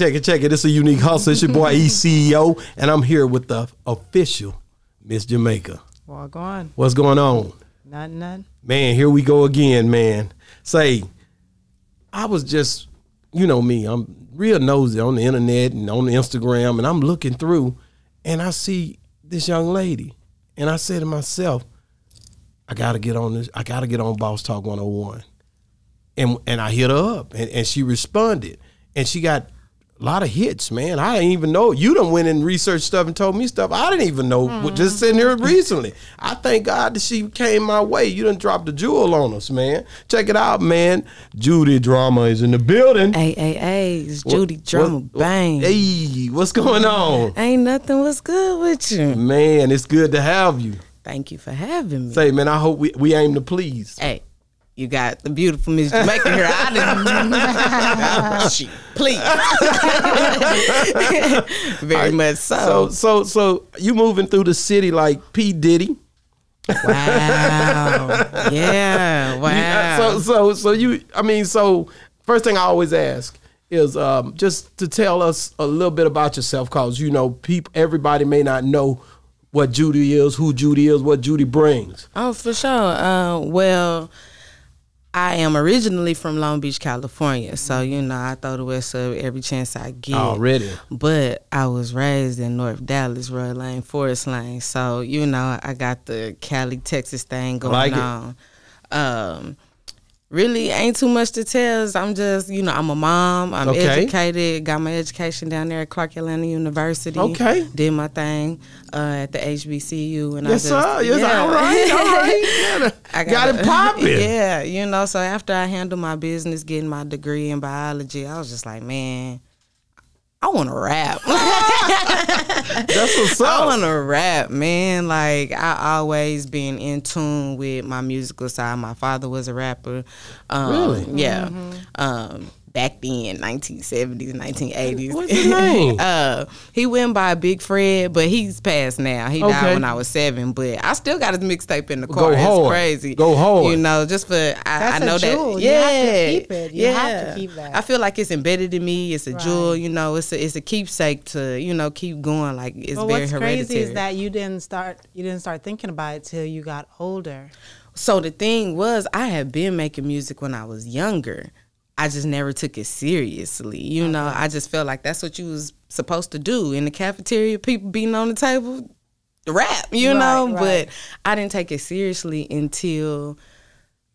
it, check it, check it. It's a unique hustle. It's your boy ECEO, and I'm here with the official Miss Jamaica. Walk on. What's going on? Nothing, nothing. Man, here we go again, man. Say, I was just, you know me, I'm real nosy on the internet and on the Instagram, and I'm looking through, and I see this young lady, and I say to myself, I gotta get on this, I gotta get on Boss Talk 101. And and I hit her up, and, and she responded, and she got a lot of hits, man. I didn't even know. You done went and researched stuff and told me stuff I didn't even know. Just hmm. sitting here recently. I thank God that she came my way. You done dropped a jewel on us, man. Check it out, man. Judy Drama is in the building. Hey, hey, hey, it's Judy What- Drama what- Bang. Hey, what's going on? Ain't nothing was good with you. Man, it's good to have you. Thank you for having me. Say, man, I hope we, we aim to please. hey, you got the beautiful Miss Jamaica here. I didn't. She, please. Very much So, so. so, so you moving through the city like P Diddy? Wow. Yeah. You- Wow. So, so, so you. I mean, so first thing I always ask is um, just to tell us a little bit about yourself, cause you know, people, everybody may not know what Judy is, who Judy is, what Judy brings. Oh, for sure. Uh, well, I am originally from Long Beach, California, so you know I throw the West Side every chance I get. Already. But I was raised in North Dallas, Royal Lane, Forest Lane, so you know I got the Cali, Texas thing going Like on. Um, really ain't too much to tell. I'm just, you know, I'm a mom. I'm Okay. educated. Got my education down there at Clark Atlanta University. Okay. Did my thing uh, at the HBCU, and Yes, I just, sir. Yes, all right, all right. Yeah, I got it popping. Yeah, you know. So after I handled my business, getting my degree in biology, I was just like, man, I want to rap. That's what's up. I up. want to rap, man. Like I always been in tune with my musical side. My father was a rapper. Um, Really? Yeah. Um, back then, 1970s, 1980s. What's his name? uh, he went by Big Fred, but he's passed now. He Okay. died when I was seven, but I still got his mixtape in the Go car. It's hard. crazy. Go hard. You know, just for I, I That's a know jewel. that. You Yeah, have to keep it. You yeah. have to keep that. I feel like it's embedded in me. It's a jewel. You know, it's a it's a keepsake to you know keep going. Like it's But very what's hereditary. crazy is that you didn't start you didn't start thinking about it till you got older. So the thing was, I had been making music when I was younger. I just never took it seriously. You know, I just felt like that's what you was supposed to do in the cafeteria. People beating on the table, rap. You Right, know, right. but I didn't take it seriously until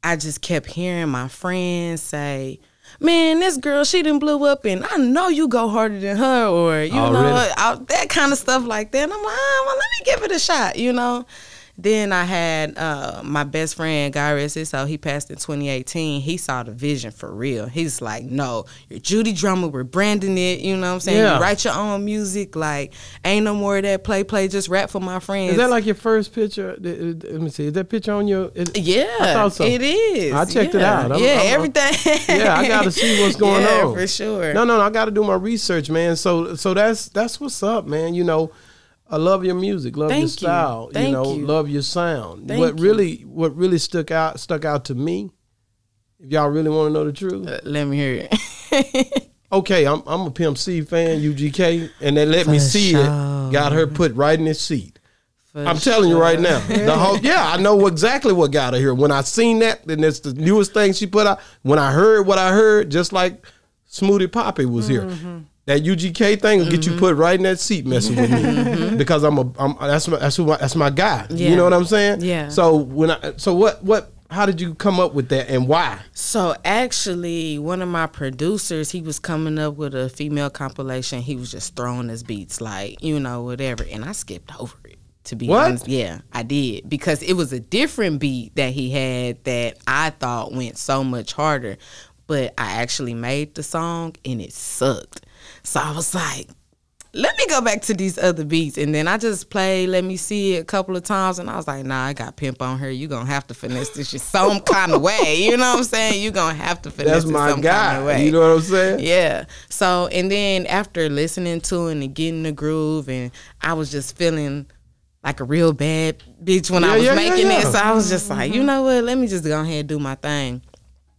I just kept hearing my friends say. Man, this girl, she didn't blew up, and I know you go harder than her, or you know, Already. I, that kind of stuff like that. And I'm like, ah, well, let me give it a shot, you know. Then I had uh, my best friend, Guy Rest so he passed in 2018. He saw the vision for real. He's like, no, you're Judy Drama, we're branding it, you know what I'm saying? Yeah. You write your own music, like, ain't no more of that play, play, just rap for my friends. Is that like your first picture? Th- th- Let me see. Is that picture on your? It, yeah, I thought so. it is. I checked it out. I'm- yeah, I'm- I'm- everything. yeah, I got to see what's going yeah, on for sure. No, no, no, I got to do my research, man. So, so that's that's what's up, man. You know, I love your music, love your style, you. style. Thank know, you. love your sound. Thank what you. really, what really stuck out, stuck out to me. If y'all really want to know the truth, Uh, let me hear it. okay, I'm I'm a Pimp C fan, UGK, and they let me see sure. it. Got her put right in his seat. For I'm telling you right now. The whole, yeah, I know exactly what got her here. When I seen that, then it's the newest thing she put out. When I heard what I heard, just like Smoothie Poppy was here. Mm-hmm. That UGK thing will get you put right in that seat messing with me because I'm a I'm, that's my, that's who my, that's my guy. You Mm-hmm. Know what I'm saying? Yeah. So when I so what what how did you come up with that and why? So actually, one of my producers, he was coming up with a female compilation. He was just throwing his beats, like you know, whatever, and I skipped over it. To be What? honest, yeah, I did because it was a different beat that he had that I thought went so much harder, but I actually made the song and it sucked. So I was like, let me go back to these other beats. And then I just played Let Me See It a couple of times. And I was like, nah, I got pimp on her. You're going to have to finesse this shit some kind of way. You know what I'm saying? You're going to have to finesse That's it my some kind of guy. way. You know what I'm saying? Yeah. So and then after listening to it and getting the groove, and I was just feeling like a real bad bitch when Yeah, I was yeah, yeah, making yeah. it. So I was just like, you mm-hmm. know what? Let me just go ahead and do my thing.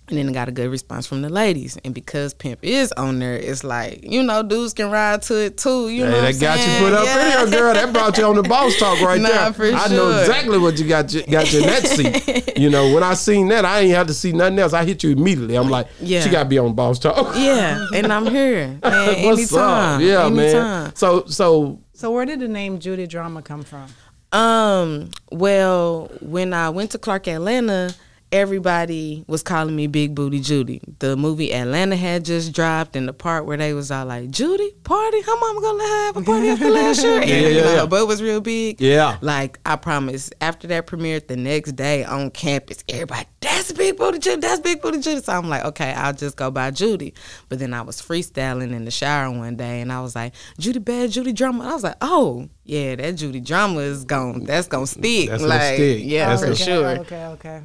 And then I got a good response from the ladies. And because Pimp is on there, it's like, you know, dudes can ride to it too. You know, Hey, what that I'm got you put up Yeah. in here, girl. That brought you on the boss talk right Nah, there. for I know exactly what you got. You, got you in that seat. You know, when I seen that, I ain't have to see nothing else. I hit you immediately. I'm like, Yeah. she got to be on boss talk. Yeah, and I'm here. Man, What's anytime. up? Yeah, anytime. man. So, so So where did the name Judy Drama come from? Um, well, when I went to Clark Atlanta, everybody was calling me Big Booty Judy. The movie Atlanta had just dropped, and the part where they was all like, "Judy, party? Her mama gonna let her have a party after last year?" And, Yeah, you yeah, know, yeah. her butt was real big. Yeah. Like I promise, after that premiered, the next day on campus, everybody, "That's Big Booty Judy. That's Big Booty Judy." So I'm like, okay, I'll just go by Judy. But then I was freestyling in the shower one day, and I was like, "Judy bad, Judy drama." I was like, "Oh." Yeah, that Judy drama is gon' that's gonna stick. That's gonna like, stick. Yeah, That's for gonna- okay, sure. Okay, okay.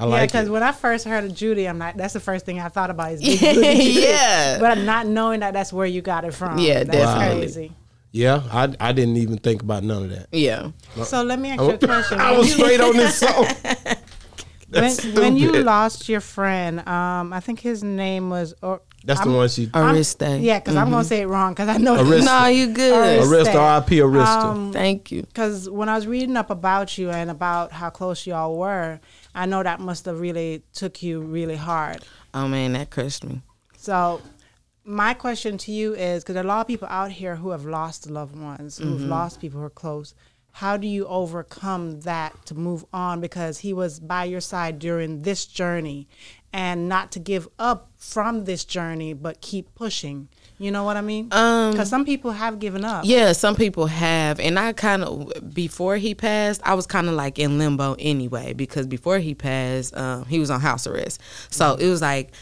I yeah, because it. when I first heard of Judy, I'm like, that's the first thing I thought about is Big Booty Judy. yeah. But not knowing that that's where you got it from. Yeah, that's definitely. crazy. Yeah, I, I didn't even think about none of that. yeah. So let me ask you a question. I was straight on this song. when, when you lost your friend, um, I think his name was. Or, That's the I'm- one she I'm- Ariste. Yeah, because I'm gonna say it wrong because I know. Arista. No, you good. Arista. Arista, R.I.P. Arista. Um, Thank you. because when I was reading up about you and about how close y'all were, I know that must have really took you really hard. Oh man, that crushed me. So, my question to you is because there are a lot of people out here who have lost loved ones, who've mm-hmm. lost people who are close. How do you overcome that to move on? Because he was by your side during this journey and not to give up from this journey, but keep pushing. You know what I mean? Um, Because some people have given up. Yeah, some people have, and I kind of before he passed, I was kind of like in limbo anyway because before he passed, um, he was on house arrest, so it was like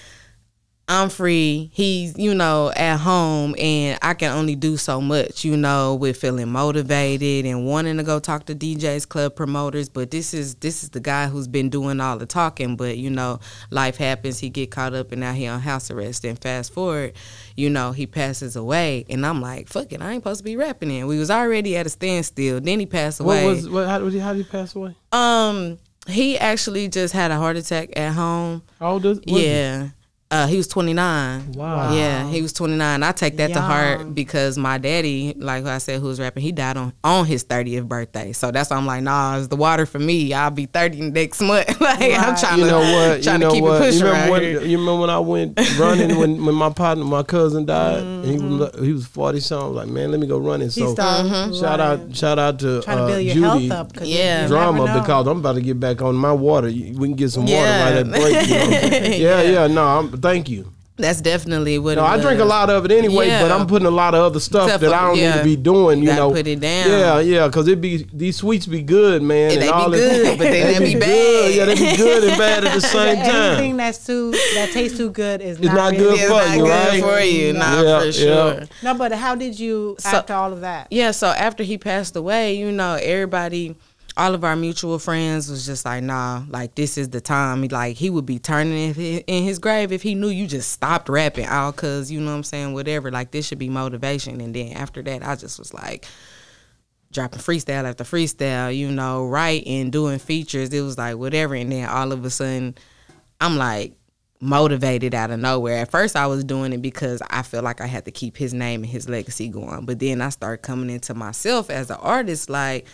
I'm free. He's you know at home, and I can only do so much, you know, with feeling motivated and wanting to go talk to DJs, club promoters. But this is this is the guy who's been doing all the talking. But you know, life happens. He get caught up, and now he on house arrest. And fast forward, you know, he passes away, and I'm like, fuck it, I ain't supposed to be rapping. In we was already at a standstill. Then he passed what away. was what? How, how did he pass away? um, he actually just had a heart attack at home. How old is? was he? Yeah. Uh, he was 29. Wow. Yeah, he was 29. I take that to heart because my daddy, like I said, who was rapping, he died on on his 30th birthday. So that's why I'm like, nah, it's the water for me. I'll be 30 next month. like I'm Right. trying You to, know what? trying you know to keep what? it pushing you remember when? You remember when I went running when, when my partner, my cousin died, and he Mm-hmm. was he was forty something. I was like, man, let me go running. So Mm-hmm. shout out, shout out to, trying to uh, build your Judy health up. 'cause Yeah. you drama because I'm about to get back on my water. We can get some Yeah. water while that break. You know? yeah, yeah, No, I'm, thank you. That's definitely what No, it I drink a lot of it anyway, Yeah. but I'm putting a lot of other stuff Stuff that I don't need to be doing. You Gotta know, put it down. Yeah, yeah, because it be these sweets be good, man. And they be all this- good, but then they be good. bad. Yeah, they be good and bad at the same time. Anything time. that's too that tastes too good is It's not, not really good It's for not you, good right? for you. Nah, Yeah, for yeah. sure. No, but how did you So- after all of that? Yeah, so after he passed away, you know, everybody, all of our mutual friends was just like, nah, like this is the time. Like he would be turning in his, grave if he knew you just stopped rapping, all cause you know what I'm saying, whatever. Like this should be motivation. And then after that, I just was like. Dropping freestyle after freestyle, you know, writing, doing features. It was like whatever, and then all of a sudden, I'm like motivated out of nowhere. At first, I was doing it because I felt like I had to keep his name and his legacy going. But then I started coming into myself as an artist, like,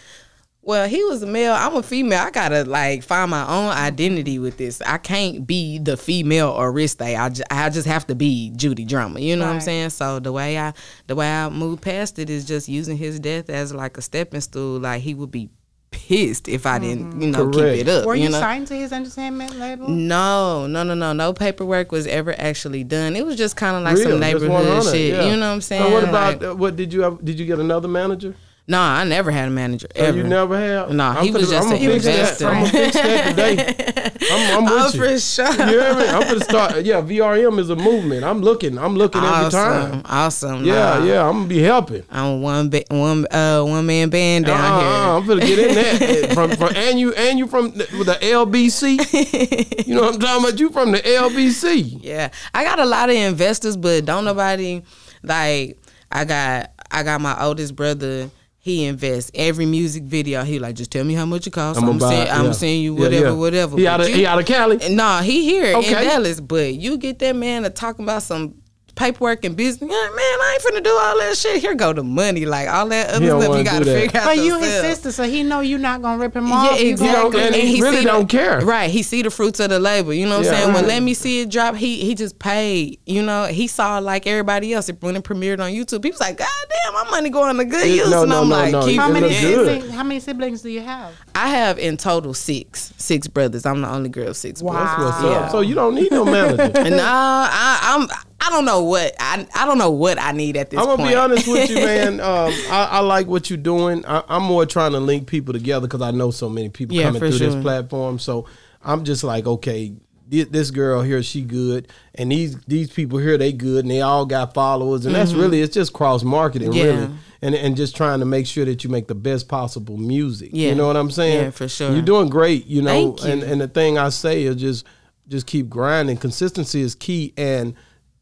well, he was a male, I'm a female. I gotta like find my own identity with this. I can't be the female Ariste. I just, I just have to be Judy Drama. You know what I'm saying? So the way I the way I move past it is just using his death as like a stepping stool. Like he would be pissed if I didn't, you know, Correct. keep it up. Were you, know? signed to his entertainment label? No, no, no, no. No paperwork was ever actually done. It was just kind of like Real, some neighborhood shit. yeah. You know what I'm saying? So what about Like, uh, what did you have? Did you get another manager? No, I never had a manager ever. you never have? No, I'm he was just I'm an gonna fix that. investor. I'm gonna fix that today. I'm, I'm Oh, with you. for sure. You hear me? I'm gonna start. Yeah, VRM is a movement. I'm looking. I'm looking every Awesome, time. awesome. Yeah, Nah, yeah. I'm gonna be helping. I'm one ba- one uh one man band down Uh, here. uh, I'm gonna get in that from, from and you and you from the, with the LBC. you know what I'm talking about? You from the LBC? Yeah, I got a lot of investors, but don't nobody like. I got I got my oldest brother. He invests every music video. He like just tell me how much it costs. I'm, send, I'm yeah. sending you whatever, yeah. whatever. He But out of you- he out of Cali. Nah, he here Okay. in Dallas, but you get that man to talking about some paperwork and business. Yeah, man, I ain't finna do all that shit. Here go the money, like all that other stuff you gotta do that. figure out. But you his yourself. sister, so he know you not gonna rip him off. Yeah, You gonna- exactly. and he really see don't care. Right. He see the fruits of the labor. You know what Yeah, I'm saying? When. Let Me See It drop, he he just paid. You know, he saw like everybody else. It- When it premiered on YouTube, he was like, God damn, my money going to good Yeah, use. no, and no, I'm no, like, no. keep How many look it. good. siblings? How many siblings do you have? I have in total six. Six brothers. I'm the only girl of six Wow. That's brothers. what's up. So you don't need no manager. And no, I, I'm I don't know what I I don't know what I need at this point. I'm gonna point. be honest with you, man. Um, I, I like what you're doing. I, I'm more trying to link people together because I know so many people Yeah, coming for through this platform. So I'm just like, okay, thi- this girl here, she good, and these these people here, they good, and they all got followers, and that's really it's just cross marketing, Mm-hmm. Yeah. really, and and just trying to make sure that you make the best possible music. Yeah. You know what I'm saying? Yeah, for sure. You're doing great. You know, Thank you. and and the thing I say is just just keep grinding. Consistency is key, and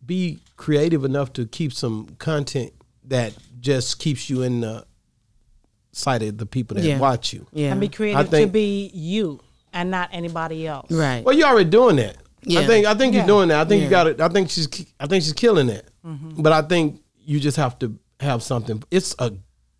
be creative enough to keep some content that just keeps you in the sight of the people that Yeah. watch you. yeah. And be creative think- to be you and not anybody else. right. Well, you're already doing that. Yeah. I think I think Yeah. you're doing that. I think you got it. I think she's I think she's killing it. Mm-hmm. But I think you just have to have something. It's a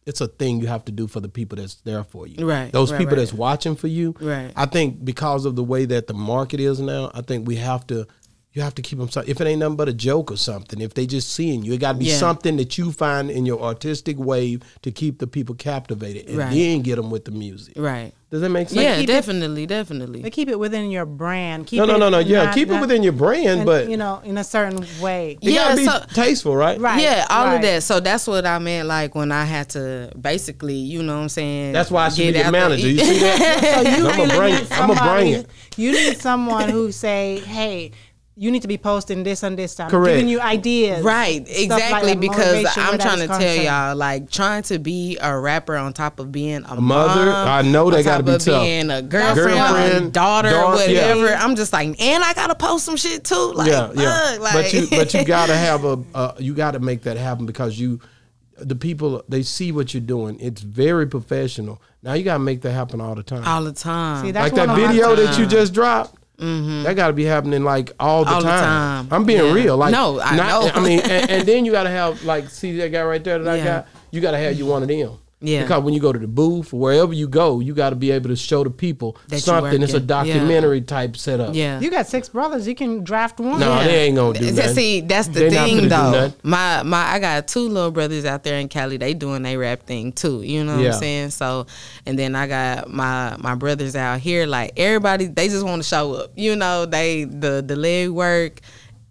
it's a thing you have to do for the people that's there for you. Right, Those right, people right. that's watching for you. Right. I think because of the way that the market is now, I think we have to. You have to keep them. If it ain't nothing but a joke or something, if they just seeing you, it got to be Yeah. something that you find in your artistic wave to keep the people captivated, and Right. then get them with the music. Right. Does that make sense? Yeah, keep it- definitely, definitely. But keep it within your brand. Keep No, no, no, no. Yeah, not- keep it not- within your brand, and, but you know, in a certain way. It Yeah, gotta be so- tasteful, right? Right. yeah, all right. of that. So that's what I meant, like when I had to basically, you know what I'm saying? That's why I should be your out there. manager. You see that? So you I'ma bring need it. I'ma bring it. You need someone who say, "Hey, you need to be posting this and this time, Correct. giving you ideas." Right, stuff like exactly. because I'm trying to tell concerned. y'all, like trying to be a rapper on top of being a, mother, mom, I know they gotta be of tough. Being a girlfriend, Girlfriend, a daughter, daughter, yeah. whatever. I'm just like, and I gotta post some shit too. Like, yeah, yeah. fuck, like, but you, but you gotta have a, uh, you gotta make that happen because you, the people they see what you're doing. It's very professional. Now you gotta make that happen all the time. all the time. See, that's like that one of my video that you just dropped. That got to be happening like all the Mm-hmm. All the time. time. I'm being Yeah. real. Like No, I know. I mean, and, and then you got to have like see that guy right there that I got. You got to have you one of them. Yeah. Because when you go to the booth, wherever you go, you got to be able to show the people That something. It's a working. Yeah. documentary type setup. yeah. You got six brothers. You can draft one. No, Yeah. they ain't gonna do Th- that. See, that's the They not thing though. My my I got two little brothers out there in Cali. They doing their rap thing too. You know what Yeah. I'm saying? So and then I got my my brothers out here. Like everybody, they just want to show up. You know, they the the leg work.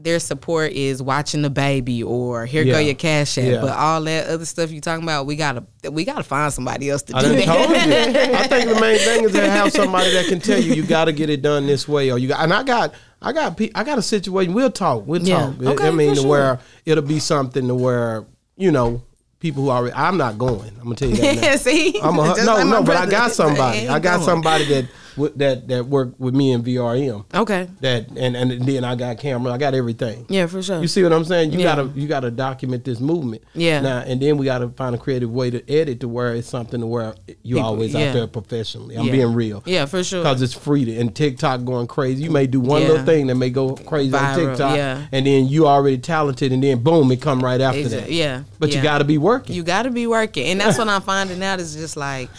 Their support is watching the baby or here Yeah. go your cash app. Yeah. But all that other stuff you talking about, we gotta we gotta find somebody else to I do that. I think the main thing is to have somebody that can tell you you got to get it done this way, or you got. And I got, I got, I got a situation. We'll talk. We'll Yeah. talk. Okay, I mean, to sure. where it'll be something to where you know people who already. I'm not going. I'm gonna tell you that. Now. See, I'm a, no, no, but I got somebody. I got going. somebody that that that worked with me in VRM. Okay. That and and then I got camera. I got everything. Yeah, for sure. You see what I'm saying? You Yeah. gotta you gotta document this movement. Yeah. Now and then we gotta find a creative way to edit to where it's something to where you People- always yeah. out there professionally. I'm Yeah. being real. Yeah, for sure. Because it's free to and TikTok going crazy. You may do one little thing that may go crazy on TikTok, yeah. and then you already talented, and then boom, it come right after Exa- that. yeah, But you got to be working. You got to be working, and that's what I'm finding out is just like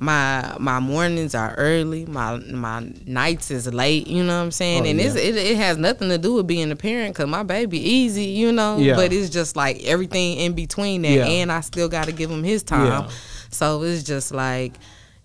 my my mornings are early, my my nights is late. You know what I'm saying? Oh, and it's, yeah. it it has nothing to do with being a parent because my baby easy, you know. Yeah. But it's just like everything in between that, Yeah. and I still got to give him his time. Yeah. So it's just like.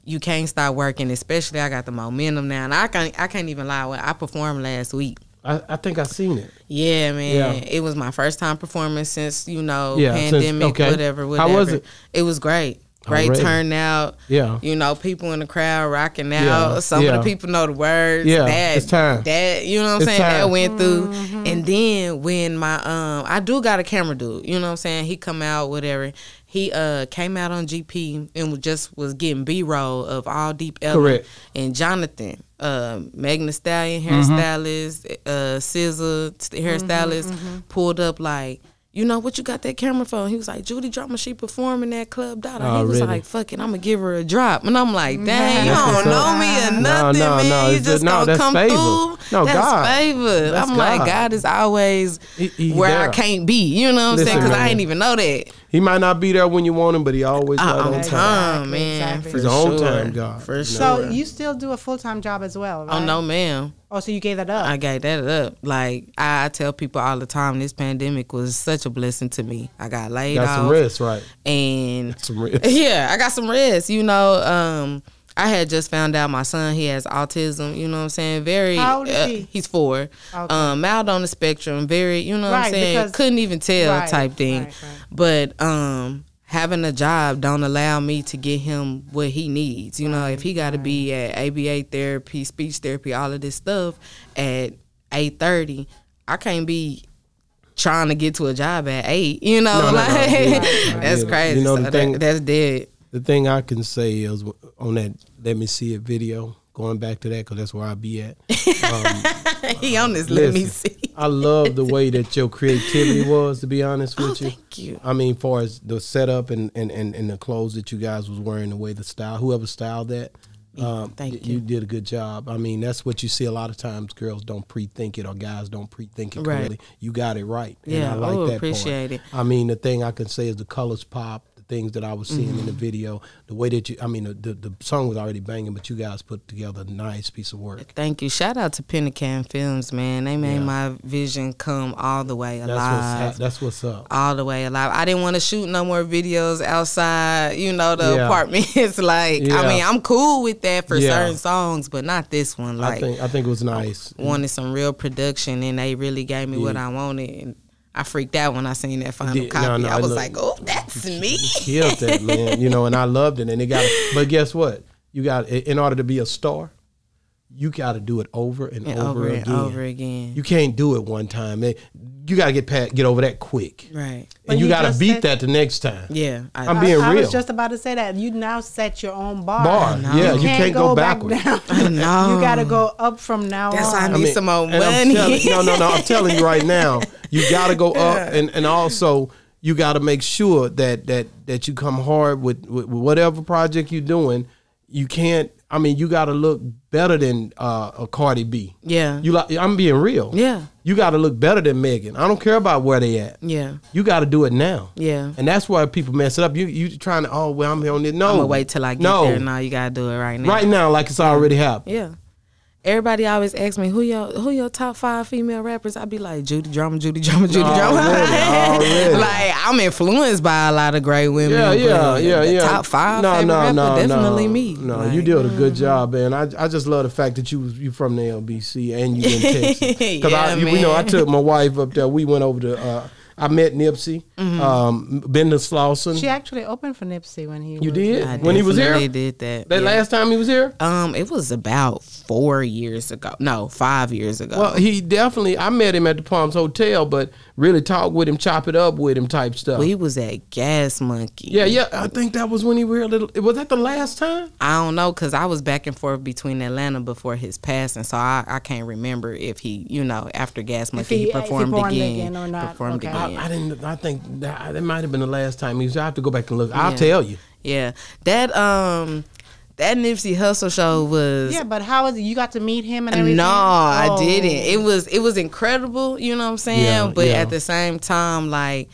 You can't stop working, especially I got the momentum now, and I can't. I can't even lie. I performed last week. I, I think I seen it. Yeah, man. Yeah. It was my first time performing since, you know, Yeah, since- pandemic, okay. whatever, How was it? It was great. Great Already. turnout. Yeah. You know, people in the crowd rocking out. Yeah, Some yeah. of the people know the words. Yeah, that, it's time. That you know what I'm It's saying? That went through. And then when my um I do got a camera dude, you know what I'm saying? He come out, whatever. He uh came out on GP and just was getting B roll of all Deep Ellum Correct. and Jonathan, uh Megan Thee Stallion Mm-hmm. hairstylist, uh SZA hairstylist, pulled up like you know what you got that camera for? He was like, Judy Drama, she performing at that Club Dada. he was Already. like, fuck it, I'm gonna give her a drop. And I'm like, mm-hmm. dang, you don't know up. me or No, nothing, no, man. no, you it's just just- no, gonna that's come favor. through. No, that's God. favor. That's I'm like, God. God is always He- he where I can't be. You know what I'm saying? Because I man. ain't even know that. He might not be there when you want him, but he always right Uh, on on time, time. Exactly, man. exactly. For He's an on sure. time God, For sure. So you still do a full time job as well, right? Oh no, ma'am. Oh, so you gave that up? I gave that up. Like I, I tell people all the time, this pandemic was such a blessing to me. I got laid Got off, some rest, right? and Some rest. yeah, I got some rest. You know, um, I had just found out my son he has autism. You know what I'm saying? Very. How old is uh, he? He's four. Okay. Um, mild on the spectrum. Very. You know what I'm saying? because- Couldn't even tell Right, type thing. right, right. But um. Having a job don't allow me to get him what he needs. You know, if he got to be at ABA therapy, speech therapy, all of this stuff at eight thirty, I can't be trying to get to a job at eight. You know, No, no, no. like Yeah, that's yeah. crazy. You know, the So that- thing- that's dead. The thing I can say is on that "Let Me See It" video, going back to that because that's where I be at. he on this. Let me see. I love the way that your creativity was. To be honest with Oh, you, thank you. I mean, far as the setup and, and, and, and the clothes that you guys was wearing, the way the style, whoever styled that, um, thank you. you did a good job. I mean, that's what you see a lot of times. Girls don't pre-think it, or guys don't pre-think it. Right. Correctly. You got it right. and Yeah, I like oh, that appreciate part. it. I mean, the thing I can say is the colors pop. Things that I was seeing Mm-hmm. in the video, the way that you, I mean, the, the, the song was already banging, but you guys put together a nice piece of work. Thank you. Shout out to Pentacan Films, man. They made Yeah. my vision come all the way That's what's, alive. that's what's up. all the way alive. I didn't want to shoot no more videos outside, you know, the Yeah. apartments. like, Yeah. I mean, I'm cool with that for certain songs, but not this one. I Like, think I think it was nice. wanted some real production, and they really gave me what I wanted. I freaked out when I seen that final did. copy. No, no, I was like, oh, that's me. killed that man, you know, and I loved it. And they got, but guess what? You got in order to be a star, you got to do it over and, And over, over and again. over again. You can't do it one time. It- You got to get past, get over that quick, right. But and you you got to beat said- that the next time. Yeah. I, I'm being I, real. was just about to say that you now set your own bar. Bar, know. yeah, You you can't, go, back backwards. down. I. You got to go up from now That's why I on. need some more and I'm money. telling- no, no, no. I'm telling you right now, you got to go up, and, and also you got to make sure that that that you come hard with, with whatever project you're doing. You can't. I mean, you got to look better than uh, a Cardi B. Yeah. You like? I'm being real. Yeah. You got to look better than Megan. I don't care about where they at. yeah. You got to do it now. Yeah. And that's why people mess it up. You you trying to oh well I'm here on this. No. I'm gonna wait till I get no. there. No, you gotta do it right now. Right now, like it's already happened. Yeah. Everybody always asks me who your who your top five female rappers. I'd be like Judy Drama, Judy Drama, Judy Drama. Like I'm influenced by a lot of great women. Yeah, yeah, yeah, the yeah. Top five favorite rapper, definitely no. Definitely me. No, Like, you did a good job, man. I I just love the fact that you was you from the LBC and you in Texas. Because I Yeah, you, know I took my wife up there. We went over to. Uh, I met Nipsey, Mm-hmm. um, Bender Slauson. She actually opened for Nipsey when he You was did? I When he was here? definitely did that. that yeah. last time he was here. um, it was about four years ago. No, five years ago. Well, he definitely. I met him at the Palms Hotel, but really talk with him, chop it up with him, type stuff. we was at Gas Monkey. yeah, yeah. I think that was when he was. Little, was that the last time? I don't know because I was back and forth between Atlanta before his passing, so I, I can't remember if he, you know, after Gas Monkey, he- he, if he performed performed again, again or not. performed Okay. again. I, I didn't. I think that, that might have been the last time he was. I have to go back and look. I'll Yeah. tell you. Yeah, that um, that Nipsey Hussle show was. Yeah, but how is it? You got to meet him and everything? No, I Oh. didn't. It was it was incredible. You know what I'm saying? Yeah, but yeah. at the same time, like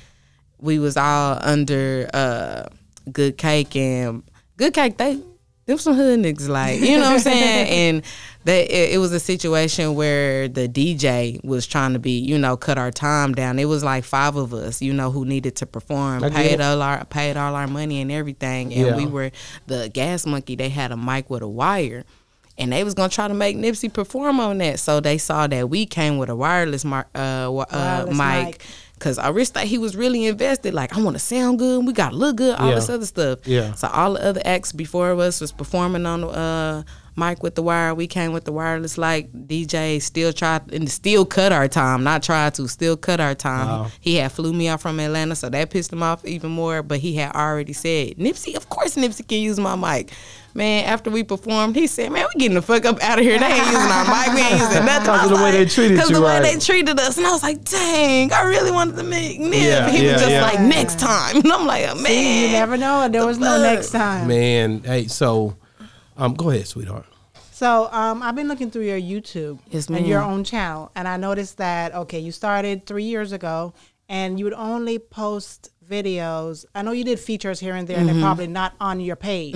we was all under uh, Good Cake and Good Cake. They them some hood niggas, like you know what I'm saying? and they it, it was a situation where the DJ was trying to be, you know, cut our time down. It was like five of us, you know, who needed to perform, I paid all our paid all our money and everything, and Yeah. we were the Gas Monkey. They had a mic with a wire and they was gonna try to make Nipsey perform on that. So they saw that we came with a wireless, mar- uh, uh, Wireless mic. mic. Cause I wish that he was really invested. Like I want to sound good. We got to look good. All Yeah. this other stuff. Yeah. So all the other acts before us was performing on the uh, mic with the wire. We came with the wireless. Like DJ still tried and still cut our time. Not tried to still cut our time. Wow. He had flew me out from Atlanta, so that pissed him off even more. But he had already said, Nipsey, of course Nipsey can use my mic. Man, after we performed, he said, "Man, we getting the fuck up out of here. They ain't using our mic. We ain't using nothing." Because I of was the way they treated Because you, the way right. they treated us, and I was like, "Dang, I really wanted to make Nip." Yeah, he yeah, was just yeah. like, "Next time," and I'm like, "Man, See, you never know. There was no fuck? next time. Man, hey, so um, go ahead, sweetheart. So um, I've been looking through your YouTube Yes, and your own channel, and I noticed that okay, you started three years ago, and you would only post videos. I know you did features here and there, and Mm-hmm. they're probably not on your page,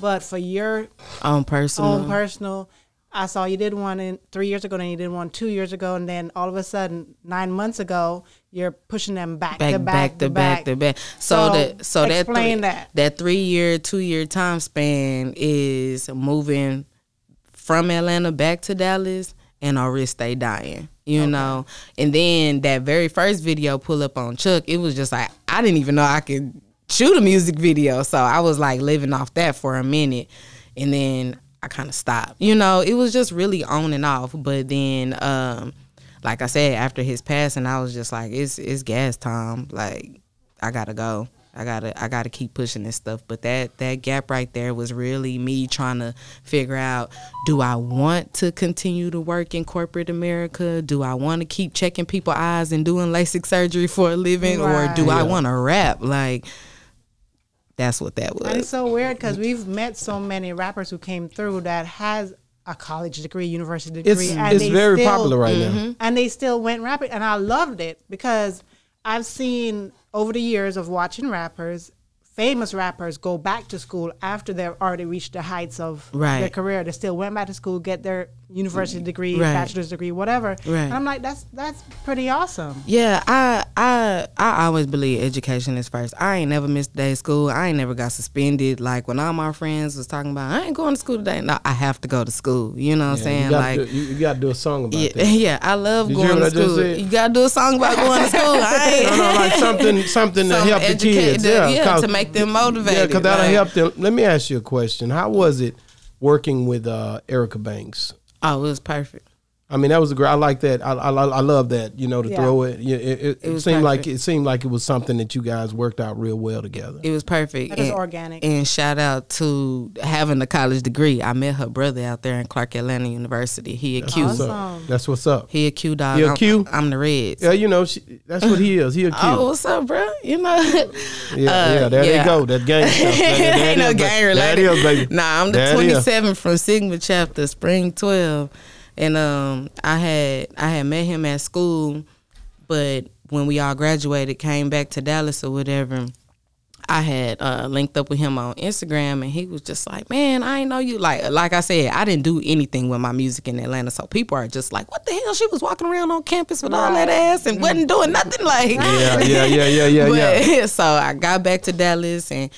but for your on personal." own personal. I saw you did one in three years ago, then you did one two years ago, and then all of a sudden, nine months ago, you're pushing them back, back, to back, to back, to back. So, So, that so that three, that. that three year, two year time span is moving from Atlanta back to Dallas, and our risk stay dying. You know, and then that very first video pull up on Chuck, it was just like I didn't even know I could shoot a music video, so I was like living off that for a minute, and then I kind of stopped. You know, it was just really on and off. But then, um, like I said, after his passing, I was just like, it's it's gas time. Like I gotta go. I gotta I gotta keep pushing this stuff. But that that gap right there was really me trying to figure out: Do I want to continue to work in corporate America? Do I want to keep checking people's eyes and doing LASIK surgery for a living, or do I want to rap? Like that's what that was. And it's so weird because we've met so many rappers who came through that has a college degree, university degree, It's and it's they very still- popular right Mm-hmm. now. and they still went rapping, and I loved it because I've seen over the years of watching rappers, famous rappers, go back to school after they've already reached the heights of Right. their career. They still went back to school, get their university degree, Right. bachelor's degree, whatever. Right. And I'm like, that's that's pretty awesome. Yeah, I I I always believe education is first. I ain't never missed a day of school. I ain't never got suspended. Like when all my friends was talking about, I ain't going to school today. No, I have to go to school. You know what I'm Yeah, saying? you, like do, you, you gotta do a song about yeah, that. yeah, I love Did you hear going to school. You gotta do a song about going to school. I ain't No, no, like something, something to Some help the kids. to- Yeah, yeah, 'cause- to make them motivated, Yeah, because that'll like- help them. Let me ask you a question. How was it working with uh, Erica Banks? Oh, it was perfect. I mean, that was a great. I like that. I, I, I love that. You know, to Yeah. throw it. Yeah, it, it, it was seemed like it seemed like it was something that you guys worked out real well together. It was perfect. It was organic. And shout out to having a college degree. I met her brother out there in Clark Atlanta University. He a That's Q. what's up. Awesome. That's what's up. He a Q dog. He a I'm- Q? I'm the Reds. Yeah, you know, she, that's what he is. He a cute. Oh, what's up, bro? You know, yeah, uh, yeah. There yeah. they go. That gang stuff. That, that ain't no is, gang related. is, baby. Nah, I'm the That is. 27 from Sigma chapter, Spring 12, and um, I had I had met him at school, but when we all graduated, came back to Dallas or whatever. I had uh, linked up with him on Instagram, and he was just like, "Man, I ain't know you." Like, like I said, I didn't do anything with my music in Atlanta, so people are just like, "What the hell?" She was walking around on campus with all that ass and wasn't doing nothing. Like, Yeah, yeah, yeah, yeah, yeah, but, yeah. so I got back to Dallas and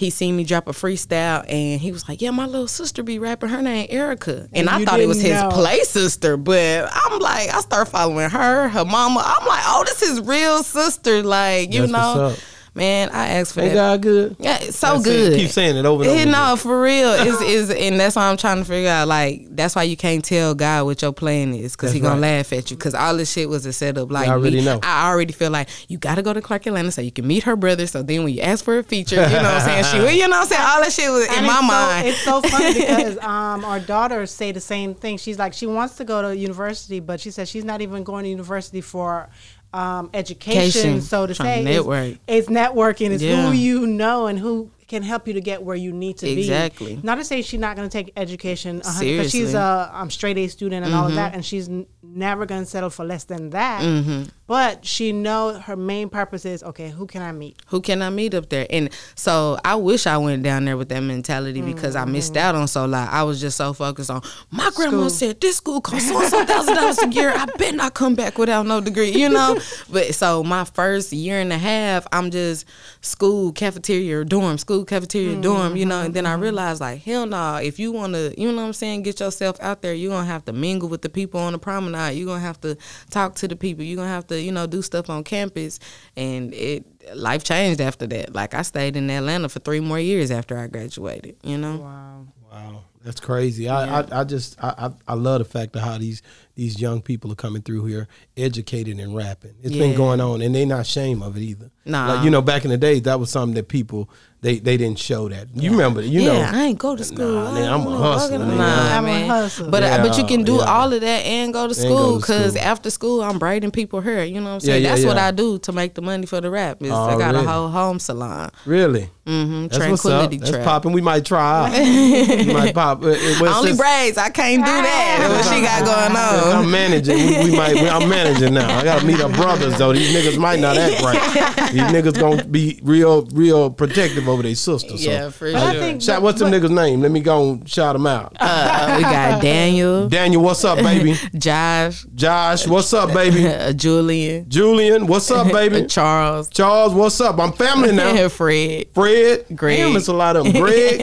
he seen me drop a freestyle and he was like, "Yeah, my little sister be rapping. Her name Erica." And, And I thought it was his know. play sister, but I'm like, I start following her, her mama. I'm like, "Oh, this is real sister." Like, you That's know, what's up. Man, I asked for Ain't that. God good? Yeah, it's so That's it. good. Keep saying it over and Yeah, over no, again. for real. Is is and that's why I'm trying to figure out. Like that's why you can't tell God what your plan is because he gonna right. laugh at you. Because all this shit was a setup. Like I already me, know. I already feel like you got to go to Clark Atlanta so you can meet her brother. So then when you ask for a feature, you know what I'm saying? She, will, you know what I'm saying? All that shit was in my it's mind. It's so funny because um, our daughters say the same thing. She's like, she wants to go to university, but she says she's not even going to university for um, education, Education. so to say. It's- network. It's, networking. It's Yeah. who you know and who can help you to get where you need to be. Exactly. Not to say she's not going to take education because Seriously. she's a um, straight A student and all of that, and she's n- never going to settle for less than that. But she know her main purpose is okay. Who can I meet? who can I meet up there? And so I wish I went down there with that mentality because I missed mm. out on so lot. I was just so focused on my grandma School. said this school costs so so thousand dollars a year. I bet not come back without no degree, you know. but so my first year and a half, I'm just school, cafeteria, dorm, school, cafeteria dorm, you know. And then I mm-hmm. realized like, hell no, if you want to, you know what I'm saying, get yourself out there, you're gonna have to mingle with the people on the promenade. You're gonna have to talk to the people. You're gonna have to, you know, do stuff on campus. And it life changed after that. Like I stayed in Atlanta for three more years after I graduated. You know. Wow. Wow, that's crazy. I, I, I just I, I I love the fact of how these these young people are coming through here, educated and rapping. It's been going on, and they not ashamed of it either. Nah. like you know, back in the days, that was something that people they they didn't show that. You remember, you know. yeah, I ain't go to school. Nah, I man, I'm a hustler. Nah, I'm a hustler. But uh, but you can do yeah. all of that and go to school because after school I'm braiding people hair. You know what I'm saying? yeah, That's what. I do to make the money for the rap. Is I got Already. a whole home salon. Really, Mm-hmm. that's what's up. Tranquility That's trap. popping. We might try. out. we might pop. uh, uh, Only since- braids. I can't do that. what she got going since I'm on? managing. We, we might. we- I'm managing now. I gotta meet our brothers though. These niggas might not act right. These niggas gonna be real, real protective over their sister. So. Yeah, for But I sure. think Shout, what's them niggas' name? Let me go and shout them out. Uh, we got Daniel, Daniel, what's up, baby? Josh, Josh, what's up, baby? uh, Julian, Julian, what's up, uh, baby? Charles, Charles, what's up? I'm family now. Fred. Fred, Greg. Damn, it's a lot of them. Greg,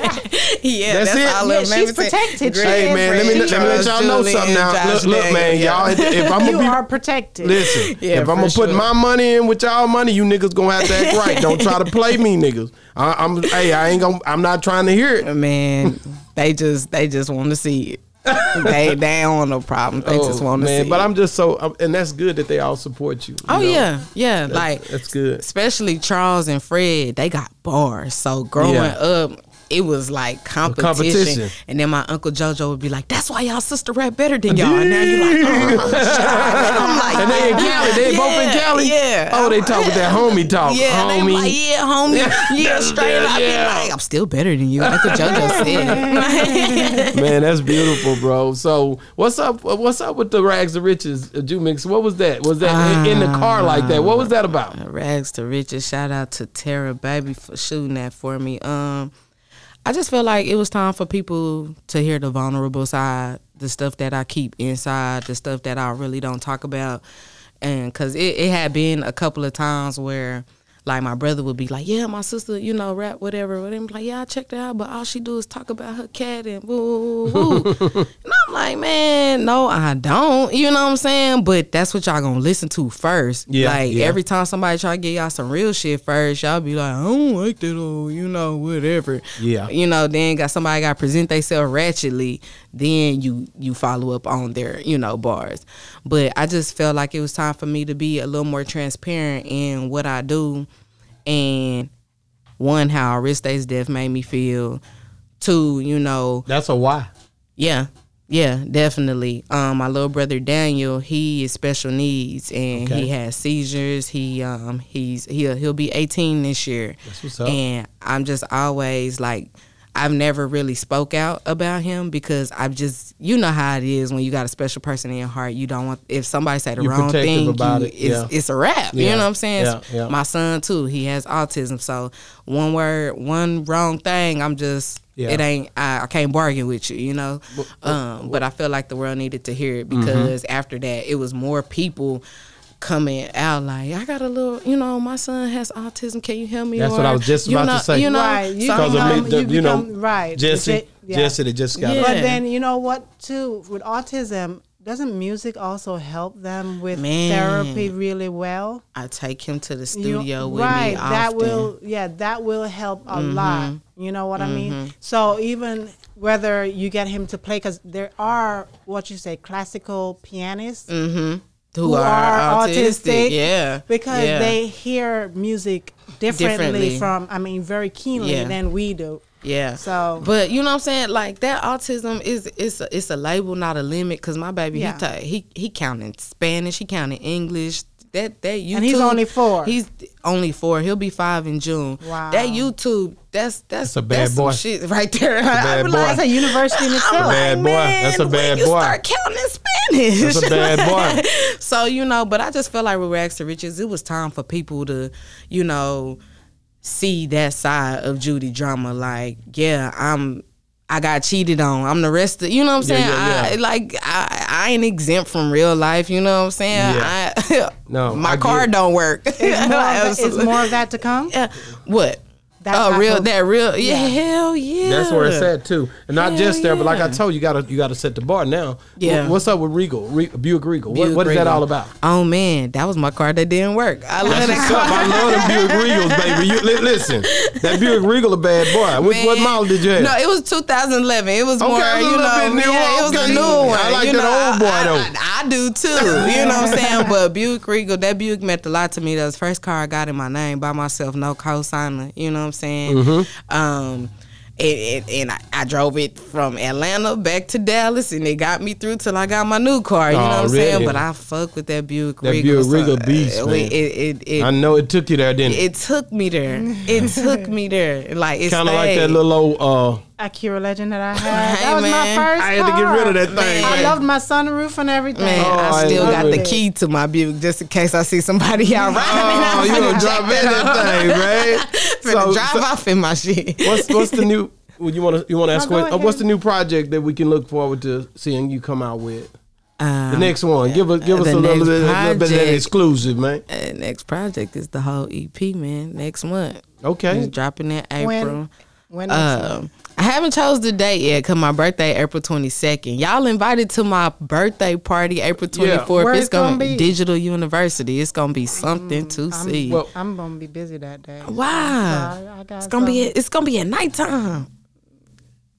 Yeah, That's that's, it? all Yeah, she's protected. She hey is man, let me let me let y'all know Julian, something now. Josh Look, look, man, Daniel, y'all. If I'm gonna be are protected. Listen, Yeah, if I'm gonna put my money in with y'all money, you niggas gonna have to act right. Don't try to play me, niggas. I, I'm hey, I ain't gonna. I'm not trying to hear it. Man, they just they just want to see it. they they don't want no problem. They just Oh, want to see. but it. I'm just so, and that's good that they all support you. you Oh know? yeah, yeah. like that's good. especially Charles and Fred, they got bars. So growing Yeah. up, it was like competition. competition. And then my uncle JoJo would be like, "That's why y'all sister rap better than y'all." And now you're like, oh, I'm like, And they in Cali. They both in Cali. yeah. Oh, they talk with that homie talk. Yeah, homie. like, yeah, homie, yeah, straight Yeah, up. Yeah. like, I'm still better than you. Uncle JoJo said. Man, that's beautiful, bro. So what's up? What's up with the rags to riches, uh, Jumix? What was that? Was that in, in the car like that? What was that about? Rags to riches. Shout out to Tara Baby for shooting that for me. Um, I just felt like it was time for people to hear the vulnerable side, the stuff that I keep inside, the stuff that I really don't talk about, and because it, it had been a couple of times where. Like my brother would be like, "Yeah, my sister, you know, rap whatever." But I'm like, "Yeah, I checked her out, but all she do is talk about her cat and woo woo woo." and I'm like, "Man, no, I don't." You know what I'm saying? But that's what y'all gonna listen to first. Yeah, like yeah. every time somebody try to get y'all some real shit first, y'all be like, I don't like that or you know, whatever. Yeah. You know, then got somebody got present themselves ratchetly, then you you follow up on their, you know, bars. But I just felt like it was time for me to be a little more transparent in what I do and one, how Aristade's death made me feel. Two, you know, That's a why. yeah, yeah, definitely. Um, my little brother Daniel, he is special needs and Okay. he has seizures. He um he's he'll he'll be 18 this year. That's what's up. And I'm just always like I've never really spoke out about him because I've just you know how it is when you got a special person in your heart. You don't want if somebody say the You wrong thing, about you, it, it's yeah. it's a wrap. You know what I'm saying? yeah, yeah. My son too, he has autism. So one word, one wrong thing, I'm just Yeah. it ain't I, I can't bargain with you, you know. Um, but I feel like the world needed to hear it because Mm-hmm. after that, it was more people coming out like, I got a little, you know, my son has autism. Can you help me? That's what Or, I was just you about to know- say. You know, Right, you so I'm of become- me, the, you you, know, become- right, Jesse, the- yeah. Jesse that just got Yeah. But then you know what too with autism, doesn't music also help them with Man. therapy really well? I take him to the You- studio with right, me often. that will yeah, that will help a mm-hmm. lot. You know what I mean? Mm-hmm. So even whether you get him to play because there are what you say classical pianists mm-hmm. Who, who are, are autistic. autistic, Yeah, because yeah. they hear music differently, Differently. from I mean very keenly Yeah. than we do. Yeah. So- but you know what I'm saying? Like that autism is it's a, it's a label, not a limit. Cause my baby, Yeah. he he he counting Spanish, he counting English. That that YouTube, And he's only four. He's only four. He'll be five in June. Wow. That YouTube, that's that's That's a bad some boy. shit right there. bad I be boy. like, That's a university in I'm itself. like, boy. man, That's a when bad you boy. Start counting Spanish. That's a bad boy. so you know, but I just felt like with Rags to Riches, it was time for people to, you know, see that side of Judy drama. Like, yeah, I'm. I got cheated on. I'm the rest of you know what I'm saying. yeah, yeah. I like I, I ain't exempt from real life. You know what I'm saying. Yeah. I, No, my I car it. don't work. Is more, of that, is more of that to come? Yeah. What? Oh, real that real yeah, Yeah. hell yeah. That's where it's at too, and not Hell just there, but like I told you, you gotta you gotta set the bar now. Yeah. Wh- What's up with Regal, Re- Buick Regal? What, Buick what is that all about? Oh man, that was my car that didn't work. I love That's that car. up. I love them Buick Regals, baby. You, li- listen, that Buick Regal a bad boy. Which, what model did you have? No, it was 2011. It was Okay, more, it's a you little know, bit newer. yeah, it was Okay. a new one. I like you that know, old boy, I, though. I, I do too. You know what I'm saying? But Buick Regal, that Buick meant a lot to me. That was the first car I got in my name by myself, no co-signer. You know what I'm saying? Mm-hmm. Um, and, and, and I, I drove it from Atlanta back to Dallas, and it got me through till I got my new car. You know what I'm saying? But I fuck with that Buick That Regal. Buick Regal beast, uh, man. It, it, it, I know it took you there, didn't it? it took me there. It took me there. Like it's Kind of like that little old. Uh, Acura Legend that I had. Hey, that was my man. first I had to get rid of that thing. I loved my sunroof and everything. Man, Oh, I I still love got the key to my Buick just in case I see somebody out riding. Oh, you gonna drop in that thing, man? Finna drive off in my shit. what's what's the new? well, You want to you want to ask what, uh, what's the new project that we can look forward to seeing you come out with? The Um, next one, give us give us a little next bit, a little bit of that exclusive, man. uh, next project is the whole EP, man. Next month. Okay, It's dropping in April. When? When? Um, I haven't chose the date yet because my birthday April 22nd. Y'all invited to my birthday party April 24th. Yeah. It's it's gonna gonna be be? Digital University. It's gonna be something to I'm, see. Well- I'm gonna be busy that day. Wow. Sorry, I got It's gonna be something. it's gonna be at nighttime.